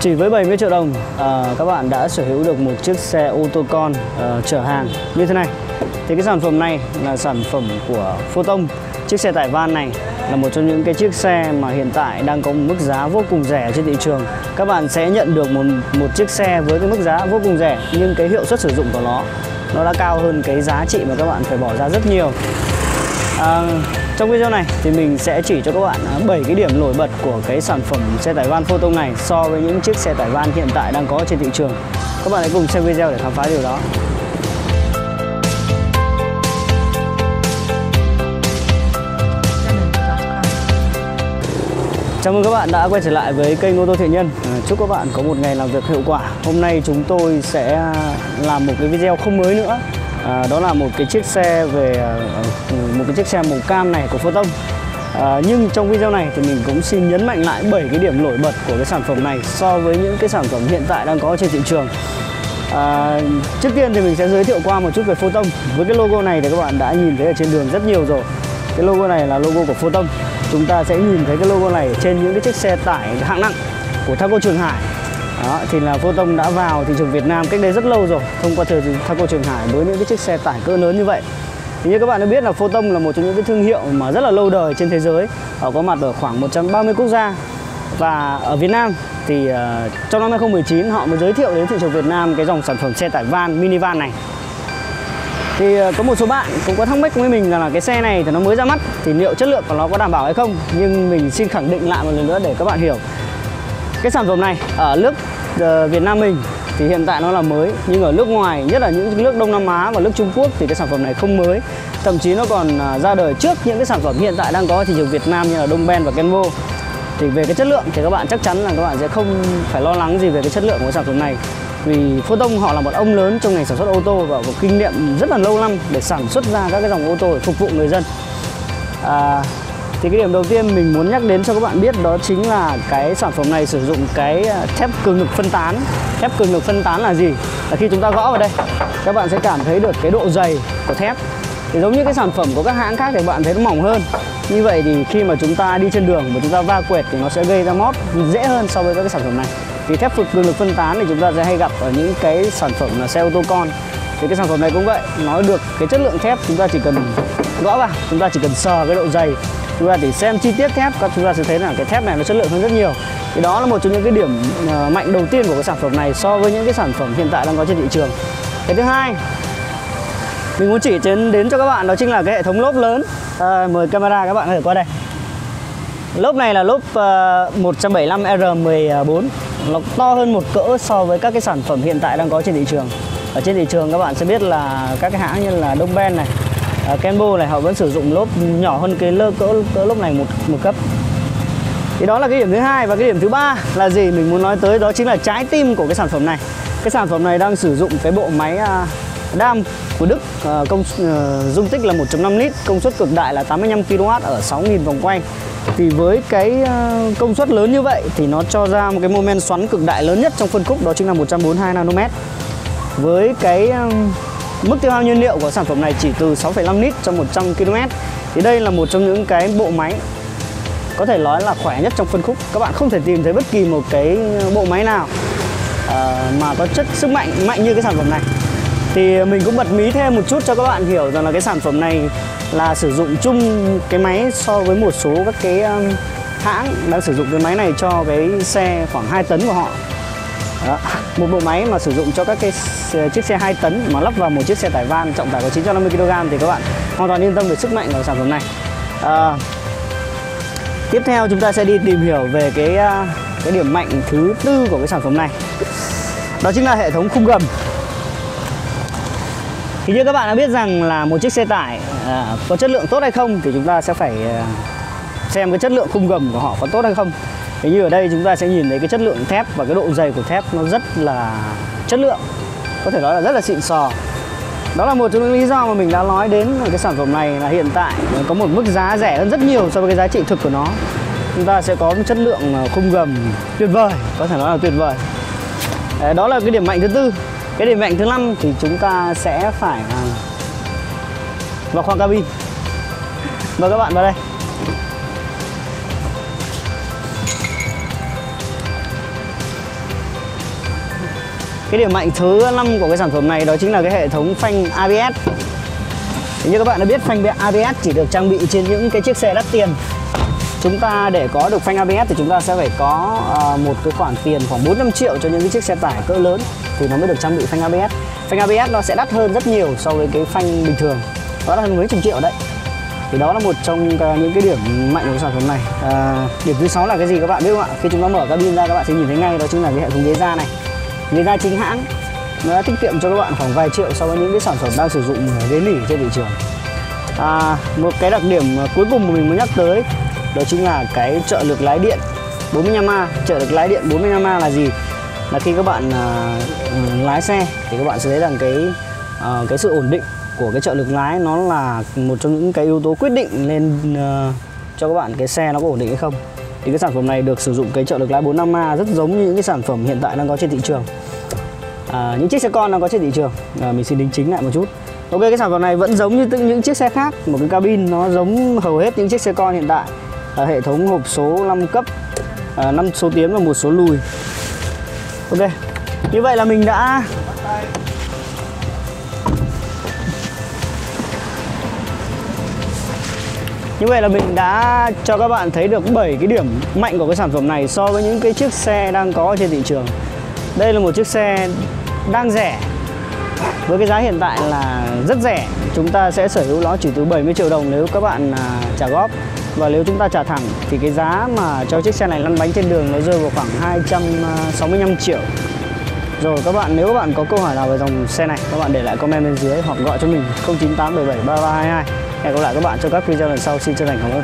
Chỉ với 70 triệu đồng à, các bạn đã sở hữu được một chiếc xe ô tô con à, chở hàng như thế này. Thì cái sản phẩm này là sản phẩm của Photon. Chiếc xe tải van này là một trong những cái chiếc xe mà hiện tại đang có một mức giá vô cùng rẻ trên thị trường. Các bạn sẽ nhận được một một chiếc xe với cái mức giá vô cùng rẻ nhưng cái hiệu suất sử dụng của nó nó đã cao hơn cái giá trị mà các bạn phải bỏ ra rất nhiều. À, trong video này thì mình sẽ chỉ cho các bạn à, 7 cái điểm nổi bật của cái sản phẩm xe tải van Photon này so với những chiếc xe tải van hiện tại đang có trên thị trường. Các bạn hãy cùng xem video để khám phá điều đó. Chào mừng các bạn đã quay trở lại với kênh ô tô thiện nhân à, Chúc các bạn có một ngày làm việc hiệu quả Hôm nay chúng tôi sẽ à, làm một cái video không mới nữa à, Đó là một cái chiếc xe về à, à, một cái chiếc xe màu cam này của Photon à, Nhưng trong video này thì mình cũng xin nhấn mạnh lại 7 cái điểm nổi bật của cái sản phẩm này So với những cái sản phẩm hiện tại đang có trên thị trường. À, trước tiên thì mình sẽ giới thiệu qua một chút về Photon Với cái logo này thì các bạn đã nhìn thấy ở trên đường rất nhiều rồi. Cái logo này là logo của Photon chúng ta sẽ nhìn thấy cái logo này trên những cái chiếc xe tải hạng nặng của Thaco Trường Hải đó, thì là Photon đã vào thị trường Việt Nam cách đây rất lâu rồi thông qua thời cô Trường Hải với những cái chiếc xe tải cỡ lớn như vậy. Thì như các bạn đã biết là Photon là một trong những cái thương hiệu mà rất là lâu đời trên thế giới. Họ có mặt ở khoảng 130 quốc gia. Và ở Việt Nam thì uh, trong năm 2019 họ mới giới thiệu đến thị trường Việt Nam cái dòng sản phẩm xe tải van minivan này. Thì ờ, có một số bạn cũng có thắc mắc với mình rằng là cái xe này thì nó mới ra mắt thì liệu chất lượng của nó có đảm bảo hay không? Nhưng mình xin khẳng định lại một lần nữa để các bạn hiểu cái sản phẩm này ở nước ờ, Việt Nam mình thì hiện tại nó là mới. Nhưng ở nước ngoài nhất là những nước Đông Nam Á và nước Trung Quốc thì cái sản phẩm này không mới. Thậm chí nó còn à, ra đời trước những cái sản phẩm hiện tại đang có thị trường Việt Nam như là Đông Ben và Kenvo thì về cái chất lượng thì các bạn chắc chắn là các bạn sẽ không phải lo lắng gì về cái chất lượng của sản phẩm này. Vì Photon họ là một ông lớn trong ngành sản xuất ô tô và có kinh nghiệm rất là lâu năm để sản xuất ra các cái dòng ô tô để phục vụ người dân. À, thì cái điểm đầu tiên mình muốn nhắc đến cho các bạn biết đó chính là cái sản phẩm này sử dụng cái à, thép cường lực phân tán. Thép cường lực phân tán là gì? Là khi chúng ta gõ vào đây, các bạn sẽ cảm thấy được cái độ dày của thép. Thì giống như cái sản phẩm của các hãng khác thì bạn thấy nó mỏng hơn. Như vậy thì khi mà chúng ta đi trên đường và chúng ta va quẹt thì nó sẽ gây ra móp dễ hơn so với các cái sản phẩm này. Thì thép phục cường lực phân tán thì chúng ta sẽ hay gặp ở những cái sản phẩm là xe ô tô con. Thì cái sản phẩm này cũng vậy, nó được cái chất lượng thép chúng ta chỉ cần gõ vào, chúng ta chỉ cần sờ cái độ dày chúng ta chỉ xem chi tiết thép. Các chúng ta sẽ thấy là cái thép này nó chất lượng hơn rất nhiều. Thì đó là một trong những cái điểm ờ, mạnh đầu tiên của cái sản phẩm này so với những cái sản phẩm hiện tại đang có trên thị trường. Cái thứ hai mình muốn chỉ đến đến cho các bạn đó chính là cái hệ thống lốp lớn. À, mời camera các bạn có thể qua đây. Lốp này là lốp uh, 175 R14 nó to hơn một cỡ so với các cái sản phẩm hiện tại đang có trên thị trường. Ở trên thị trường các bạn sẽ biết là các cái hãng như là Đông Ben này Ờ, Kenbo này họ vẫn sử dụng lốp nhỏ hơn cái lơ cỡ cỡ lốp này một một cấp. Thì đó là cái điểm thứ hai và cái điểm thứ ba là gì mình muốn nói tới đó chính là trái tim của cái sản phẩm này. Cái sản phẩm này đang sử dụng cái bộ máy à, đam của Đức ờ, công ờ, dung tích là 1.5 lít, công suất cực đại là 85 kW ở 6.000 vòng quay. Thì với cái công suất lớn như vậy thì nó cho ra một cái moment xoắn cực đại lớn nhất trong phân khúc, đó chính là 142 nanomet. Với cái mức tiêu hao nhiên liệu của sản phẩm này chỉ từ 6,5 lít trong 100 km thì đây là một trong những cái bộ máy có thể nói là khỏe nhất trong phân khúc. Các bạn không thể tìm thấy bất kỳ một cái bộ máy nào uh, mà có chất sức mạnh mạnh như cái sản phẩm này. Thì mình cũng bật mí thêm một chút cho các bạn hiểu rằng là cái sản phẩm này là sử dụng chung cái máy so với một số các cái hãng đang sử dụng cái máy này cho cái xe khoảng 2 tấn của họ đó. một bộ máy mà sử dụng cho các cái chiếc xe 2 tấn mà lắp vào một chiếc xe tải van trọng tải có 950 kg thì các bạn hoàn toàn yên tâm về sức mạnh của sản phẩm này. À, tiếp theo chúng ta sẽ đi tìm hiểu về cái à, cái điểm mạnh thứ tư của cái sản phẩm này. Đó chính là hệ thống khung gầm. Thì như các bạn đã biết rằng là một chiếc xe tải à, có chất lượng tốt hay không thì chúng ta sẽ phải à, xem cái chất lượng khung gầm của họ có tốt hay không thế như ở đây chúng ta sẽ nhìn thấy cái chất lượng thép và cái độ dày của thép nó rất là chất lượng. Có thể nói là rất là xịn sò. Đó là một trong những lý do mà mình đã nói đến cái sản phẩm này là hiện tại có một mức giá rẻ hơn rất nhiều so với cái giá trị thực của nó. Chúng ta sẽ có một chất lượng ờ, khung gầm tuyệt vời, có thể nói là tuyệt vời. Đó là cái điểm mạnh thứ tư. Cái điểm mạnh thứ năm thì chúng ta sẽ phải ờ, vào khoang cabin. Mời các bạn vào đây. Cái điểm mạnh thứ năm của cái sản phẩm này đó chính là cái hệ thống phanh ABS thì như các bạn đã biết phanh ABS chỉ được trang bị trên những cái chiếc xe đắt tiền chúng ta để có được phanh ABS thì chúng ta sẽ phải có à, một cái khoản tiền khoảng 4 5 triệu cho những cái chiếc xe tải cỡ lớn thì nó mới được trang bị phanh ABS. Phanh ABS nó sẽ đắt hơn rất nhiều so với cái phanh bình thường. Nó là hơn mấy chục triệu đấy. Thì đó là một trong những cái điểm mạnh của sản phẩm này. À, điểm thứ sáu là cái gì các bạn biết không ạ? Khi chúng ta mở cabin ra các bạn sẽ nhìn thấy ngay đó chính là cái hệ thống ghế da này người ta chính hãng nó đã tiết kiệm cho các bạn khoảng vài triệu so với những cái sản phẩm đang sử dụng ghế nỉ trên thị trường. À, một cái đặc điểm cuối cùng mà mình muốn nhắc tới đó chính là cái trợ lực lái điện 45A trợ lực lái điện 45A là gì? Là khi các bạn à, ừ, lái xe thì các bạn sẽ thấy rằng cái à, cái sự ổn định của cái trợ lực lái nó là một trong những cái yếu tố quyết định lên à, cho các bạn cái xe nó có ổn định hay không thì cái sản phẩm này được sử dụng cái trợ lực lái 45A rất giống như những cái sản phẩm hiện tại đang có trên thị trường. À, những chiếc xe con đang có trên thị trường. À, mình xin đính chính lại một chút. Ok cái sản phẩm này vẫn giống như những chiếc xe khác. Một cái cabin nó giống hầu hết những chiếc xe con hiện tại. À, hệ thống hộp số 5 cấp. À, 5 số tiến và một số lùi. Ok như vậy là mình đã Như vậy là mình đã cho các bạn thấy được 7 cái điểm mạnh của cái sản phẩm này so với những cái chiếc xe đang có trên thị trường. Đây là một chiếc xe đang rẻ. Với cái giá hiện tại là rất rẻ. Chúng ta sẽ sở hữu nó chỉ từ 70 triệu đồng nếu các bạn à, trả góp và nếu chúng ta trả thẳng thì cái giá mà cho chiếc xe này lăn bánh trên đường nó rơi vào khoảng 265 triệu rồi các bạn nếu các bạn có câu hỏi nào về dòng xe này các bạn để lại comment bên dưới hoặc gọi cho mình 0987733322 hẹn gặp lại các bạn trong các video lần sau. Xin chân thành cảm ơn.